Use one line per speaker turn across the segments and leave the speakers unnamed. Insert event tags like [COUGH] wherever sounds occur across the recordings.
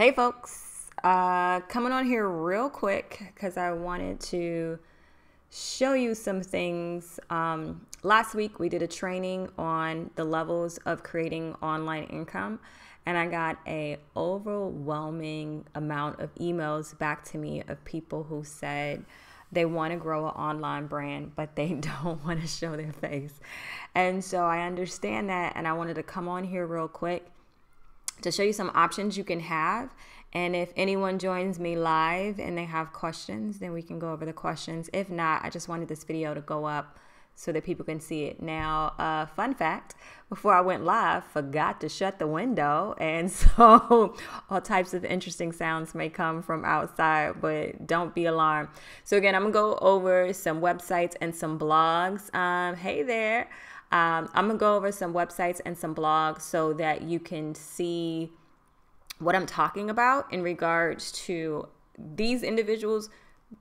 Hey folks, uh, coming on here real quick because I wanted to show you some things. Um, last week we did a training on the levels of creating online income and I got a overwhelming amount of emails back to me of people who said they want to grow an online brand but they [LAUGHS] don't want to show their face. And so I understand that and I wanted to come on here real quick to show you some options you can have. And if anyone joins me live and they have questions, then we can go over the questions. If not, I just wanted this video to go up so that people can see it. Now, uh, fun fact, before I went live, forgot to shut the window. And [LAUGHS] so all types of interesting sounds may come from outside, but don't be alarmed. So again, I'm gonna go over some websites and some blogs. Um, hey there. Um, I'm gonna go over some websites and some blogs so that you can see what I'm talking about in regards to these individuals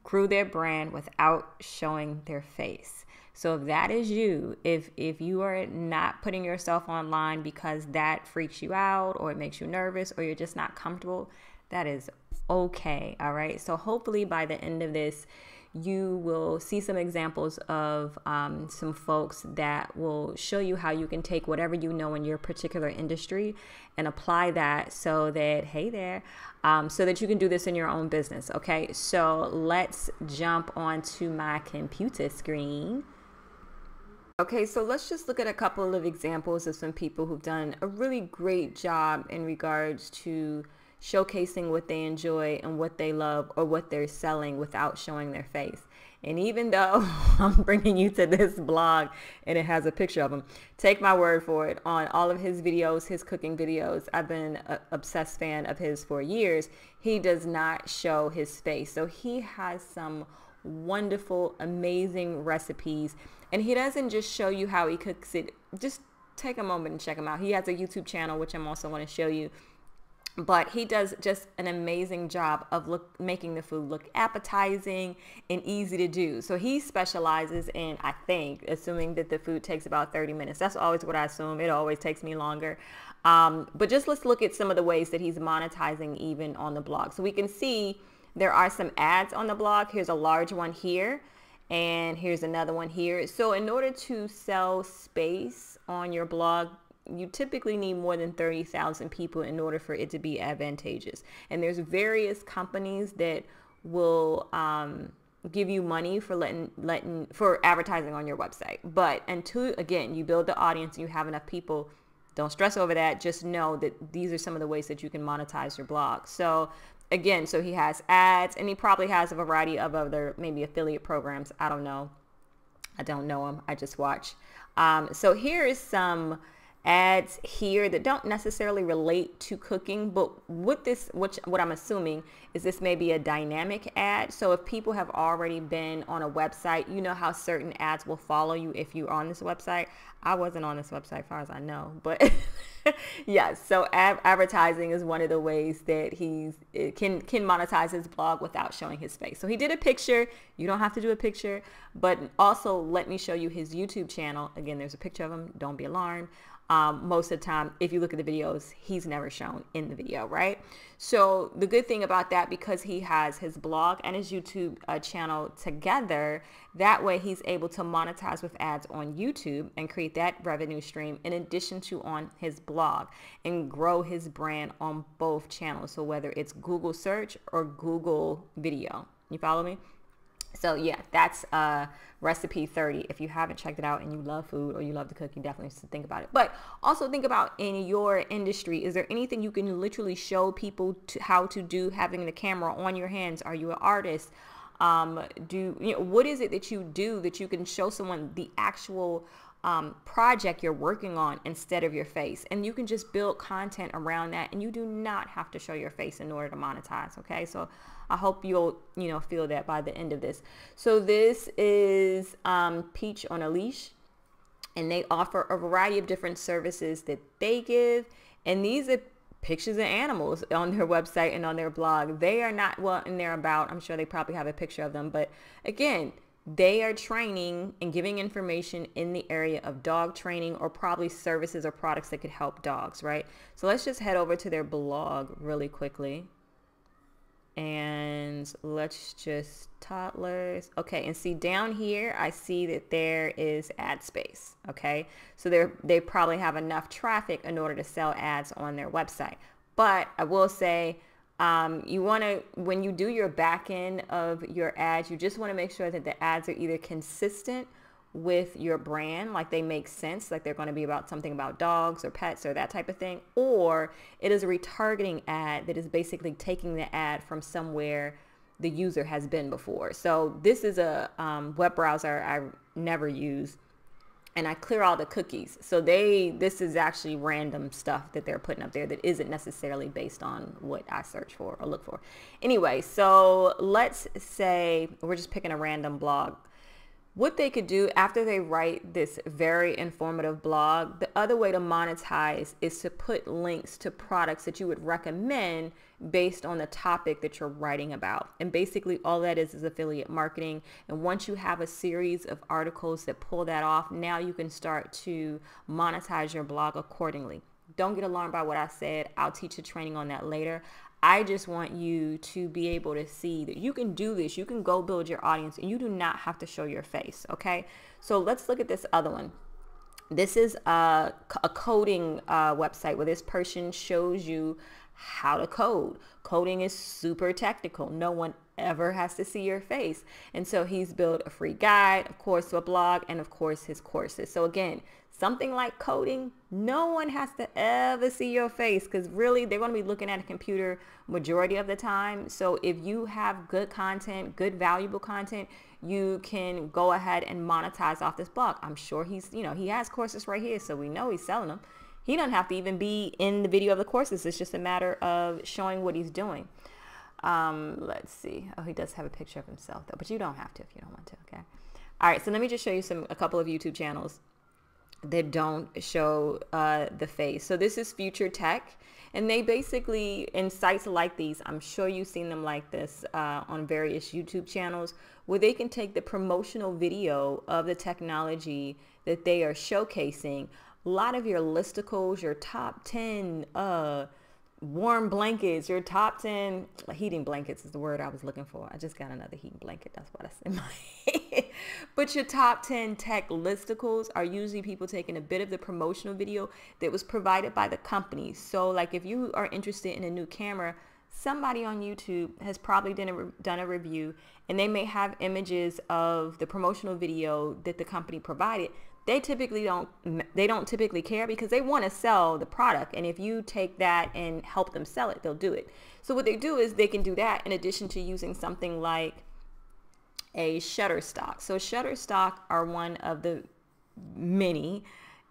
grew their brand without showing their face. So if that is you, if if you are not putting yourself online because that freaks you out or it makes you nervous or you're just not comfortable, that is okay. All right. So hopefully by the end of this, you will see some examples of um, some folks that will show you how you can take whatever you know in your particular industry and apply that so that, hey there, um, so that you can do this in your own business. Okay, so let's jump onto my computer screen. Okay, so let's just look at a couple of examples of some people who've done a really great job in regards to showcasing what they enjoy and what they love or what they're selling without showing their face. And even though [LAUGHS] I'm bringing you to this blog and it has a picture of him, take my word for it. On all of his videos, his cooking videos, I've been an obsessed fan of his for years. He does not show his face. So he has some wonderful, amazing recipes. And he doesn't just show you how he cooks it. Just take a moment and check him out. He has a YouTube channel, which I'm also going to show you but he does just an amazing job of look making the food look appetizing and easy to do. So he specializes in i think assuming that the food takes about 30 minutes. That's always what i assume. It always takes me longer. Um, but just let's look at some of the ways that he's monetizing even on the blog. So we can see there are some ads on the blog. Here's a large one here and here's another one here. So in order to sell space on your blog you typically need more than 30,000 people in order for it to be advantageous. And there's various companies that will um, give you money for letting letting for advertising on your website. But until again you build the audience and you have enough people, don't stress over that. Just know that these are some of the ways that you can monetize your blog. So again, so he has ads and he probably has a variety of other maybe affiliate programs. I don't know. I don't know him. I just watch. Um, so here is some ads here that don't necessarily relate to cooking but with this which what i'm assuming is this may be a dynamic ad. So if people have already been on a website you know how certain ads will follow you if you're on this website? I wasn't on this website far as i know but [LAUGHS] yes so ad- advertising is one of the ways that he's eh, can can monetize his blog without showing his face. So he did a picture. You don't have to do a picture but also let me show you his youtube channel. Again there's a picture of him. Don't be alarmed um, most of the time, if you look at the videos, he's never shown in the video, right? So the good thing about that, because he has his blog and his YouTube uh, channel together, that way he's able to monetize with ads on YouTube and create that revenue stream in addition to on his blog and grow his brand on both channels. So whether it's Google search or Google video, you follow me? So yeah, that's uh, recipe 30. If you haven't checked it out and you love food or you love to cook, you definitely should think about it. But also think about in your industry, is there anything you can literally show people to how to do having the camera on your hands? Are you an artist? Um, do you know what is it that you do that you can show someone the actual um, project you're working on instead of your face. And you can just build content around that and you do not have to show your face in order to monetize. Okay. So I hope you'll, you know, feel that by the end of this. So this is um, Peach on a Leash and they offer a variety of different services that they give. And these are pictures of animals on their website and on their blog. They are not what and they're about. I'm sure they probably have a picture of them. But again, They are training and giving information in the area of dog training or probably services or products that could help dogs, right? So let's just head over to their blog really quickly. And let's just toddlers. Okay, and see down here, I see that there is ad space. Okay, so they they probably have enough traffic in order to sell ads on their website. But I will say um, you want to, when you do your back end of your ads, you just want to make sure that the ads are either consistent with your brand, like they make sense, like they're going to be about something about dogs or pets or that type of thing, or it is a retargeting ad that is basically taking the ad from somewhere the user has been before. So this is a um, web browser I never use and I clear all the cookies. So they, this is actually random stuff that they're putting up there that isn't necessarily based on what I search for or look for. Anyway, so let's say we're just picking a random blog what they could do after they write this very informative blog, the other way to monetize is to put links to products that you would recommend based on the topic that you're writing about. And basically all that is is affiliate marketing. And once you have a series of articles that pull that off, now you can start to monetize your blog accordingly. Don't get alarmed by what I said. I'll teach a training on that later. I just want you to be able to see that you can do this. You can go build your audience and you do not have to show your face. Okay. So let's look at this other one. This is a, a coding uh, website where this person shows you how to code. Coding is super technical. No one ever has to see your face. And so he's built a free guide, of course, to a blog, and of course his courses. So again, something like coding, no one has to ever see your face because really they're going to be looking at a computer majority of the time. So if you have good content, good valuable content, you can go ahead and monetize off this blog. I'm sure he's, you know, he has courses right here. So we know he's selling them. He doesn't have to even be in the video of the courses. It's just a matter of showing what he's doing. Um, let's see. Oh, he does have a picture of himself though, but you don't have to if you don't want to. Okay. All right. So let me just show you some, a couple of YouTube channels that don't show uh, the face. So this is Future Tech. And they basically, in sites like these, I'm sure you've seen them like this uh, on various YouTube channels, where they can take the promotional video of the technology that they are showcasing. A lot of your listicles, your top 10 uh, warm blankets, your top 10 heating blankets is the word I was looking for. I just got another heating blanket. That's what I said my [LAUGHS] but your top 10 tech listicles are usually people taking a bit of the promotional video that was provided by the company. So like if you are interested in a new camera, somebody on YouTube has probably done a, done a review and they may have images of the promotional video that the company provided they typically don't they don't typically care because they want to sell the product and if you take that and help them sell it they'll do it. So what they do is they can do that in addition to using something like a Shutterstock. So Shutterstock are one of the many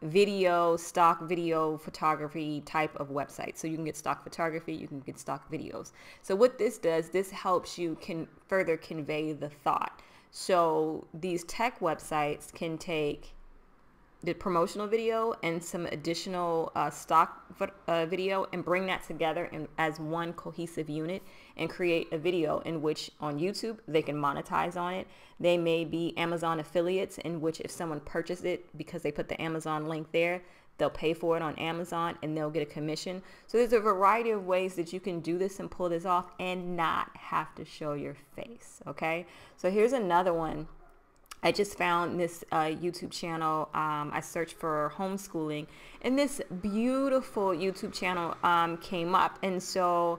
video stock video photography type of website so you can get stock photography you can get stock videos. So what this does this helps you can further convey the thought. So these tech websites can take the promotional video and some additional uh, stock uh, video and bring that together in, as one cohesive unit and create a video in which on YouTube they can monetize on it. They may be Amazon affiliates in which if someone purchased it because they put the Amazon link there, they'll pay for it on Amazon and they'll get a commission. So there's a variety of ways that you can do this and pull this off and not have to show your face. Okay. So here's another one I just found this uh, YouTube channel. Um, I searched for homeschooling, and this beautiful YouTube channel um, came up. And so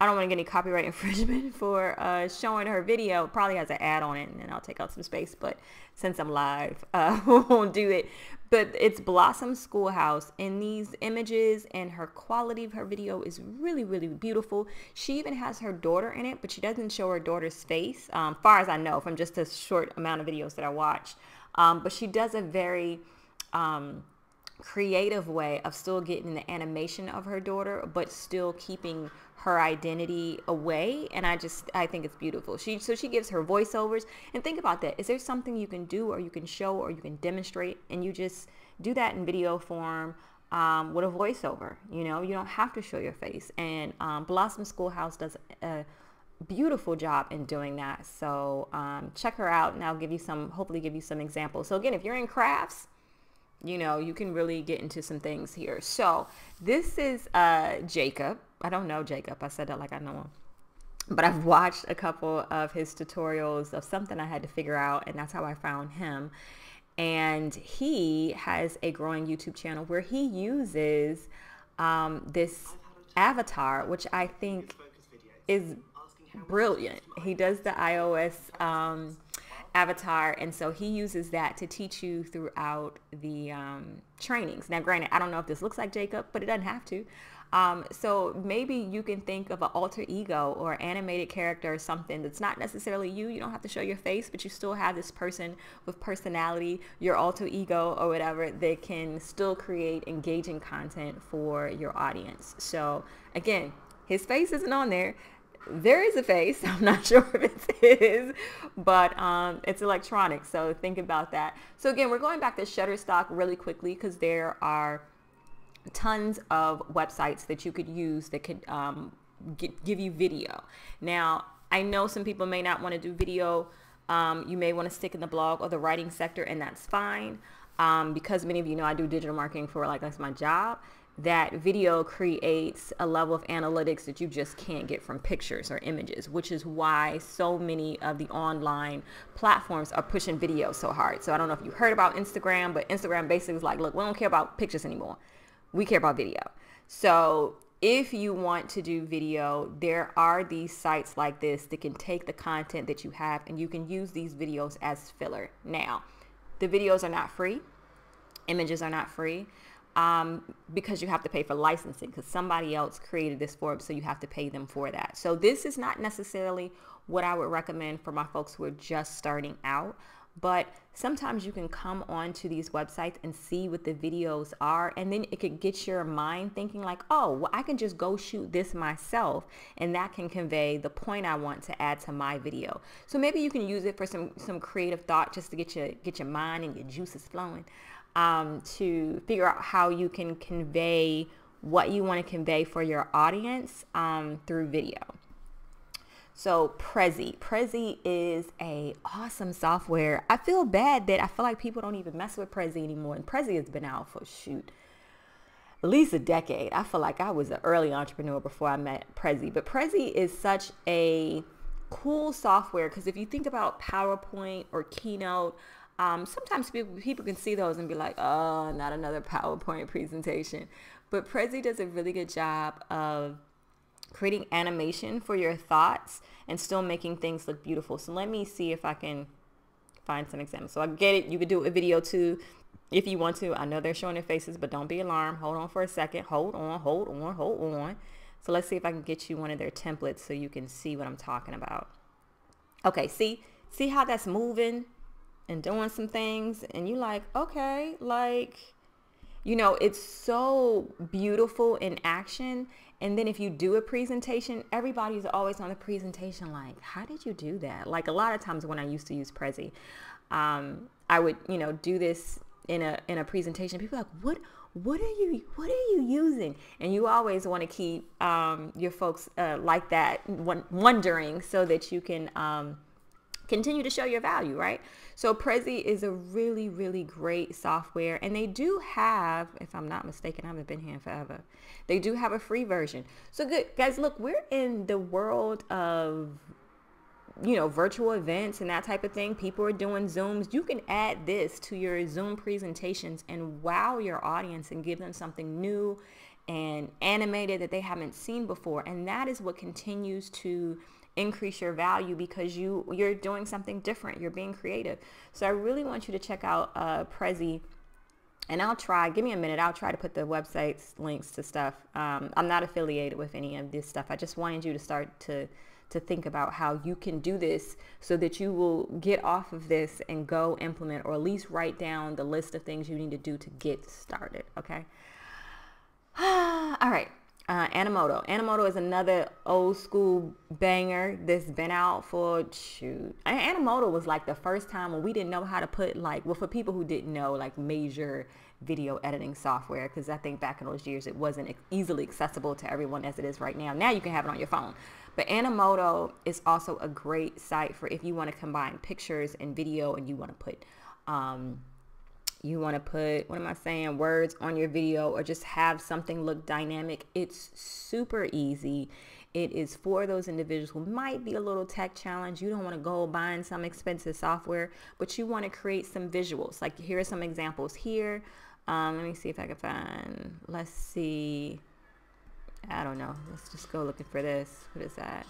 I don't want to get any copyright [LAUGHS] infringement for uh, showing her video. Probably has an ad on it, and then I'll take out some space. But since I'm live, [LAUGHS] uh, won't do it but it's Blossom Schoolhouse and these images and her quality of her video is really really beautiful she even has her daughter in it but she doesn't show her daughter's face um, far as I know from just a short amount of videos that I watched um, but she does a very um, creative way of still getting the animation of her daughter but still keeping her identity away and I just I think it's beautiful. She so she gives her voiceovers and think about that. Is there something you can do or you can show or you can demonstrate and you just do that in video form um, with a voiceover. You know, you don't have to show your face. And um, Blossom Schoolhouse does a, beautiful job in doing that. So um, check her out and I'll give you some, hopefully give you some examples. So again, if you're in crafts, you know, you can really get into some things here. So this is uh, Jacob. I don't know Jacob. I said that like I know him. But I've watched a couple of his tutorials of something I had to figure out, and that's how I found him. And he has a growing YouTube channel where he uses um, this avatar, which I think is brilliant. He does the iOS um, avatar, and so he uses that to teach you throughout the um, trainings. Now, granted, I don't know if this looks like Jacob, but it doesn't have to. Um, so maybe you can think of an alter ego or animated character or something that's not necessarily you. You don't have to show your face, but you still have this person with personality, your alter ego or whatever that can still create engaging content for your audience. So again, his face isn't on there there is a face. [LAUGHS] I'm not sure if it is, but um, it's electronic. So think about that. So again, we're going back to Shutterstock really quickly because there are tons of websites that you could use that could um, get, give you video. Now, I know some people may not want to do video. Um, you may want to stick in the blog or the writing sector, and that's fine. Um, because many of you know I do digital marketing for like that's my job that video creates a level of analytics that you just can't get from pictures or images, which is why so many of the online platforms are pushing video so hard. So I don't know if you heard about Instagram, but Instagram basically is like, look, we don't care about pictures anymore. We care about video. So if you want to do video, there are these sites like this that can take the content that you have and you can use these videos as filler. Now, the videos are not free. Images are not free um, because you have to pay for licensing because somebody else created this for so you have to pay them for that. So this is not necessarily what I would recommend for my folks who are just starting out. But sometimes you can come onto these websites and see what the videos are, and then it could get your mind thinking like, oh, well, I can just go shoot this myself, and that can convey the point I want to add to my video. So maybe you can use it for some some creative thought just to get your get your mind and your juices flowing um, to figure out how you can convey what you want to convey for your audience um, through video. So Prezi, Prezi is a awesome software. I feel bad that I feel like people don't even mess with Prezi anymore. And Prezi has been out for shoot at least a decade. I feel like I was an early entrepreneur before I met Prezi. But Prezi is such a cool software because if you think about PowerPoint or Keynote, um, sometimes people, people can see those and be like, oh, not another PowerPoint presentation. But Prezi does a really good job of creating animation for your thoughts and still making things look beautiful. So let me see if I can find some examples. So I get it. You could do a video too if you want to. I know they're showing their faces, but don't be alarmed. Hold on for a second. Hold on, hold on, hold on. So let's see if I can get you one of their templates so you can see what I'm talking about. Okay, see, see how that's moving? And doing some things and you like, okay, like, you know, it's so beautiful in action. And then if you do a presentation, everybody's always on the presentation like, how did you do that? Like a lot of times when I used to use Prezi, um, I would, you know, do this in a in a presentation. People like, what what are you what are you using? And you always want to keep um, your folks uh, like that wondering so that you can um, continue to show your value, right? So Prezi is a really, really great software. And they do have, if I'm not mistaken, I haven't been here forever. They do have a free version. So good guys, look, we're in the world of you know, virtual events and that type of thing. People are doing Zooms. You can add this to your Zoom presentations and wow your audience and give them something new and animated that they haven't seen before. And that is what continues to increase your value because you you're doing something different. You're being creative. So i really want you to check out uh, prezi. And i'll try give me a minute. I'll try to put the websites links to stuff. Um, i'm not affiliated with any of this stuff. I just wanted you to start to to think about how you can do this so that you will get off of this and go implement or at least write down the list of things you need to do to get started okay? [SIGHS] All right uh, Animoto. Animoto is another old school banger that's been out for shoot. Animoto was like the first time when we didn't know how to put like well for people who didn't know like major video editing software because I think back in those years it wasn't easily accessible to everyone as it is right now. Now you can have it on your phone. But Animoto is also a great site for if you want to combine pictures and video and you want to put, um, you want to put, what am I saying, words on your video or just have something look dynamic. It's super easy. It is for those individuals who might be a little tech challenged. You don't want to go buying some expensive software, but you want to create some visuals. Like here are some examples here. Um, let me see if I can find, let's see. I don't know. Let's just go looking for this. What is that?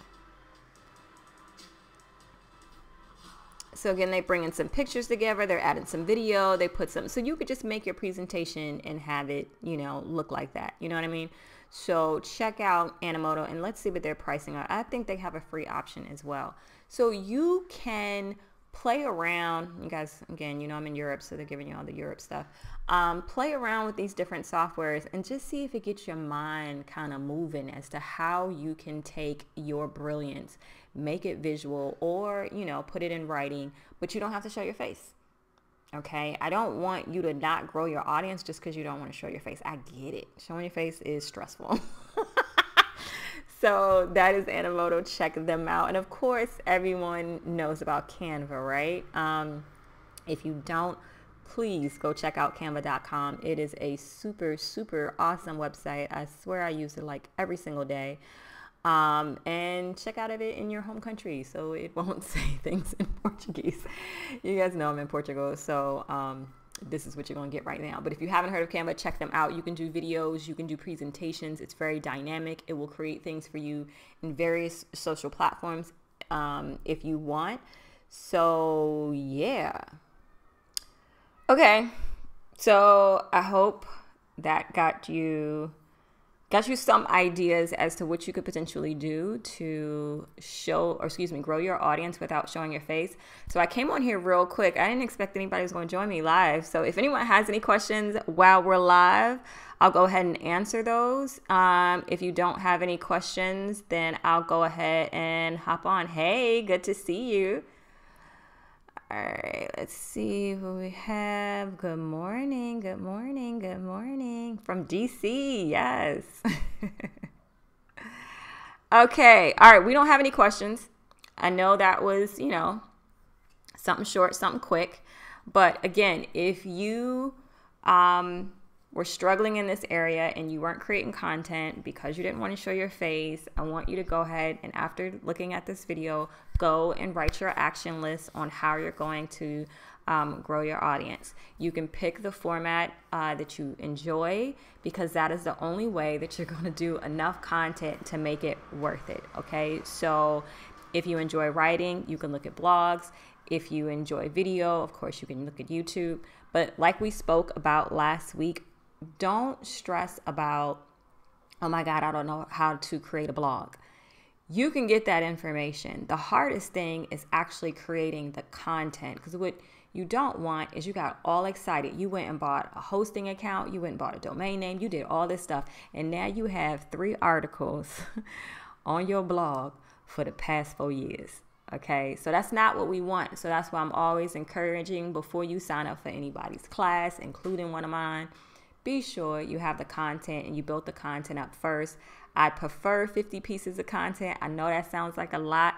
So again, they bring in some pictures together. They're adding some video. They put some, so you could just make your presentation and have it, you know, look like that. You know what I mean? So check out Animoto and let's see what their pricing are. I think they have a free option as well. So you can play around. You guys, again, you know I'm in Europe, so they're giving you all the Europe stuff. Um, play around with these different softwares and just see if it gets your mind kind of moving as to how you can take your brilliance, make it visual, or, you know, put it in writing, but you don't have to show your face. Okay. I don't want you to not grow your audience just because you don't want to show your face. I get it. Showing your face is stressful. [LAUGHS] so that is Animoto. Check them out. And of course, everyone knows about Canva, right? Um, if you don't, please go check out canva.com. It is a super, super awesome website. I swear I use it like every single day. Um, and check out of it in your home country so it [LAUGHS] won't say things in Portuguese. You guys know I'm in Portugal, so um, this is what you're going to get right now. But if you haven't heard of Canva, check them out. You can do videos, you can do presentations. It's very dynamic. It will create things for you in various social platforms um, if you want. So, yeah. Okay. So, I hope that got you got you some ideas as to what you could potentially do to show or excuse me grow your audience without showing your face. So i came on here real quick. I didn't expect anybody was going to join me live. So if anyone has any questions while we're live i'll go ahead and answer those. Um, if you don't have any questions then i'll go ahead and hop on. Hey good to see you all right, let's see who we have. Good morning, good morning, good morning from DC. Yes. [LAUGHS] okay, all right, we don't have any questions. I know that was, you know, something short, something quick. But again, if you um, were struggling in this area and you weren't creating content because you didn't want to show your face, I want you to go ahead and after looking at this video, go and write your action list on how you're going to um, grow your audience. You can pick the format uh, that you enjoy because that is the only way that you're going to do enough content to make it worth it. Okay, so if you enjoy writing, you can look at blogs. If you enjoy video, of course, you can look at YouTube. But like we spoke about last week, don't stress about, oh my God, I don't know how to create a blog you can get that information. The hardest thing is actually creating the content because what you don't want is you got all excited. You went and bought a hosting account, you went and bought a domain name, you did all this stuff, and now you have three articles [LAUGHS] on your blog for the past four years. Okay, so that's not what we want. So that's why I'm always encouraging before you sign up for anybody's class, including one of mine, be sure you have the content and you built the content up first. I prefer 50 pieces of content. I know that sounds like a lot,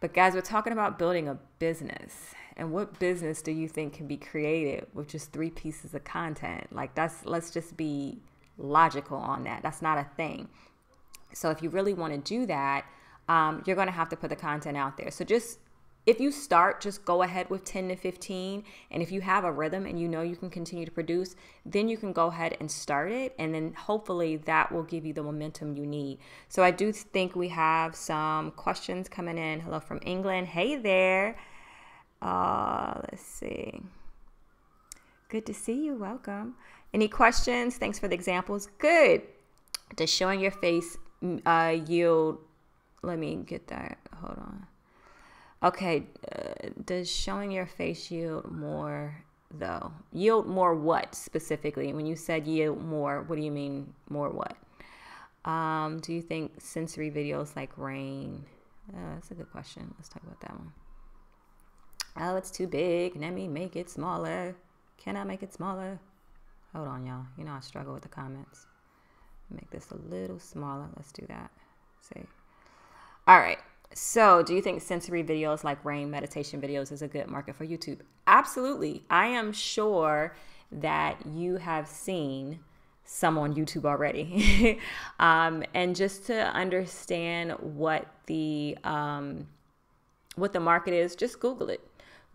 but guys, we're talking about building a business. And what business do you think can be created with just three pieces of content? Like that's let's just be logical on that. That's not a thing. So if you really want to do that, um, you're going to have to put the content out there. So just if you start, just go ahead with 10 to 15. And if you have a rhythm and you know you can continue to produce, then you can go ahead and start it. And then hopefully that will give you the momentum you need. So I do think we have some questions coming in. Hello from England. Hey there. Uh, let's see. Good to see you. Welcome. Any questions? Thanks for the examples. Good. Does showing your face uh, yield? Let me get that. Hold on. Okay, uh, does showing your face yield more though? Yield more what specifically? When you said yield more, what do you mean more what? Um, do you think sensory videos like rain? Uh, that's a good question. Let's talk about that one. Oh, it's too big. Let me make it smaller. Can I make it smaller? Hold on, y'all. You know I struggle with the comments. Make this a little smaller. Let's do that. See. All right. So, do you think sensory videos like rain meditation videos is a good market for YouTube? Absolutely. I am sure that you have seen some on YouTube already. [LAUGHS] um, and just to understand what the um, what the market is, just Google it.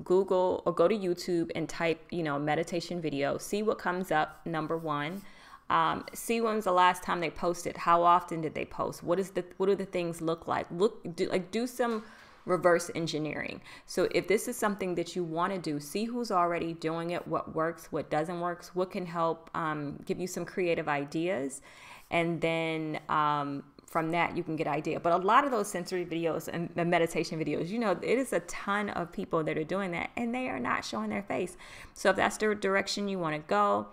Google or go to YouTube and type, you know, meditation video. See what comes up. Number one. Um, see when's the last time they posted. How often did they post? What is the what do the things look like? Look, do, like do some reverse engineering. So if this is something that you want to do, see who's already doing it, what works, what doesn't work, what can help um, give you some creative ideas, and then um, from that you can get idea. But a lot of those sensory videos and the meditation videos, you know, it is a ton of people that are doing that, and they are not showing their face. So if that's the direction you want to go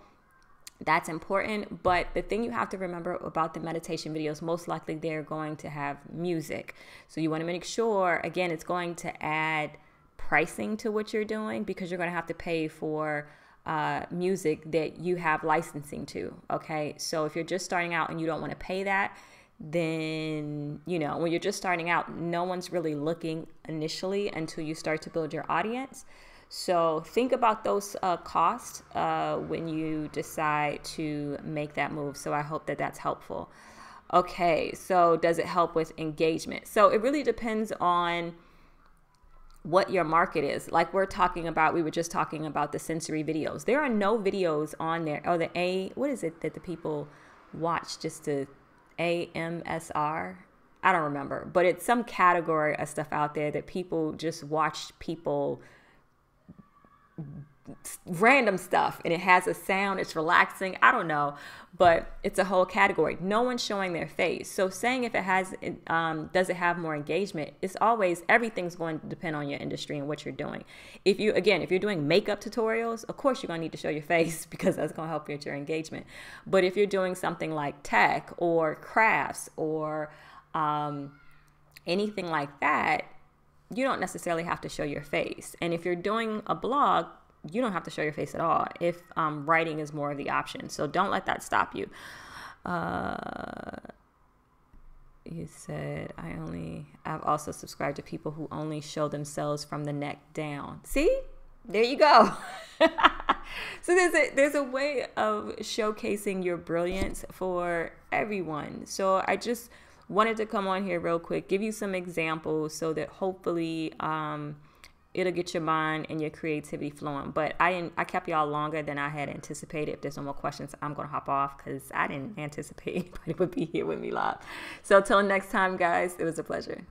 that's important. But the thing you have to remember about the meditation videos, most likely they're going to have music. So you want to make sure, again, it's going to add pricing to what you're doing because you're going to have to pay for uh, music that you have licensing to. Okay. So if you're just starting out and you don't want to pay that, then, you know, when you're just starting out, no one's really looking initially until you start to build your audience. So think about those uh, costs uh, when you decide to make that move. So I hope that that's helpful. Okay, so does it help with engagement? So it really depends on what your market is. Like we're talking about, we were just talking about the sensory videos. There are no videos on there. Oh, the A, what is it that the people watch? Just the AMSR? I don't remember, but it's some category of stuff out there that people just watch people random stuff and it has a sound it's relaxing i don't know but it's a whole category. No one's showing their face. So saying if it has um, does it have more engagement it's always everything's going to depend on your industry and what you're doing. If you again if you're doing makeup tutorials of course you're going to need to show your face [LAUGHS] because that's going to help you with your engagement. But if you're doing something like tech or crafts or um, anything like that you don't necessarily have to show your face. And if you're doing a blog, you don't have to show your face at all if um, writing is more of the option. So don't let that stop you. Uh, you said, I only, I've also subscribed to people who only show themselves from the neck down. See? There you go. [LAUGHS] so there's a there's a way of showcasing your brilliance for everyone. So I just wanted to come on here real quick, give you some examples so that hopefully um, it'll get your mind and your creativity flowing. But I I kept y'all longer than I had anticipated. If there's no more questions, I'm gonna hop off because I didn't anticipate [LAUGHS] anybody would be here with me live. So until next time, guys, it was a pleasure.